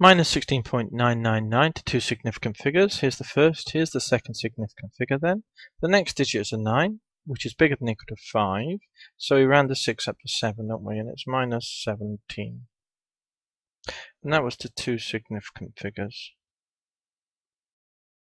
Minus 16.999 to two significant figures. Here's the first, here's the second significant figure then. The next digit is a 9, which is bigger than equal to 5. So we round the 6 up to 7, don't we? And it's minus 17. And that was to two significant figures.